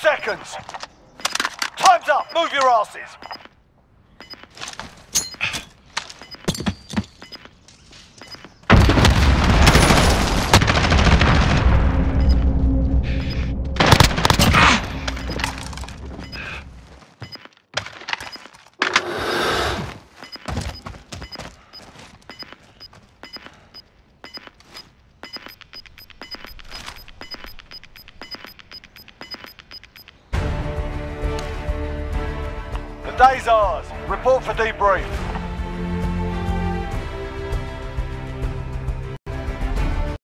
seconds. Time's up. Move your asses. Day's ours. Report for debrief.